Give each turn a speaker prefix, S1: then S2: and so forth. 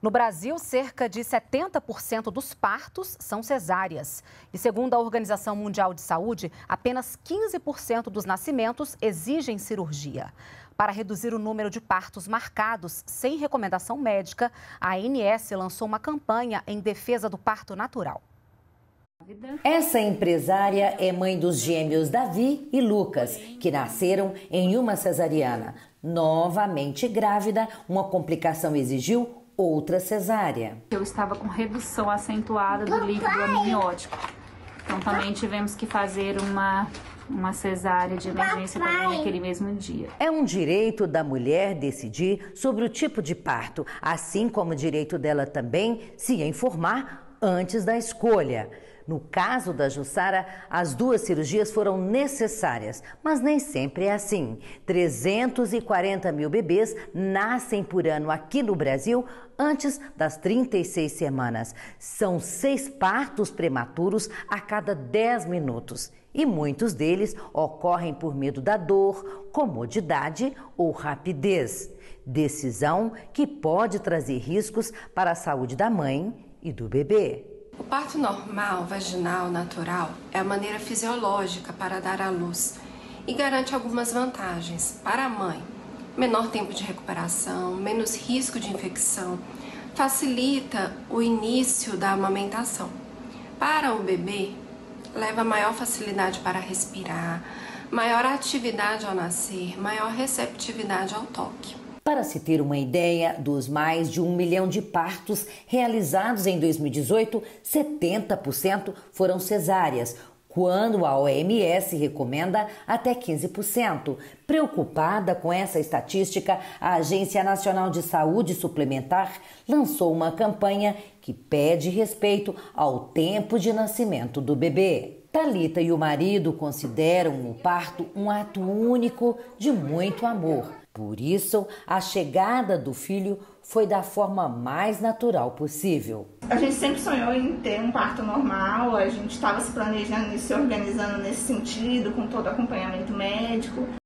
S1: No Brasil, cerca de 70% dos partos são cesáreas. E segundo a Organização Mundial de Saúde, apenas 15% dos nascimentos exigem cirurgia. Para reduzir o número de partos marcados sem recomendação médica, a ANS lançou uma campanha em defesa do parto natural.
S2: Essa empresária é mãe dos gêmeos Davi e Lucas, que nasceram em uma cesariana. Novamente grávida, uma complicação exigiu outra cesárea.
S3: Eu estava com redução acentuada do líquido amniótico. Então também tivemos que fazer uma uma cesárea de emergência também naquele mesmo dia.
S2: É um direito da mulher decidir sobre o tipo de parto, assim como o direito dela também se informar antes da escolha. No caso da Jussara, as duas cirurgias foram necessárias, mas nem sempre é assim. 340 mil bebês nascem por ano aqui no Brasil antes das 36 semanas. São seis partos prematuros a cada 10 minutos. E muitos deles ocorrem por medo da dor, comodidade ou rapidez. Decisão que pode trazer riscos para a saúde da mãe e do bebê.
S4: O parto normal, vaginal, natural, é a maneira fisiológica para dar à luz e garante algumas vantagens para a mãe: menor tempo de recuperação, menos risco de infecção, facilita o início da amamentação. Para o bebê, leva maior facilidade para respirar, maior atividade ao nascer, maior receptividade ao toque.
S2: Para se ter uma ideia, dos mais de um milhão de partos realizados em 2018, 70% foram cesáreas, quando a OMS recomenda até 15%. Preocupada com essa estatística, a Agência Nacional de Saúde Suplementar lançou uma campanha que pede respeito ao tempo de nascimento do bebê. Talita e o marido consideram o parto um ato único de muito amor. Por isso, a chegada do filho foi da forma mais natural possível.
S5: A gente sempre sonhou em ter um parto normal, a gente estava se planejando e se organizando nesse sentido, com todo acompanhamento médico.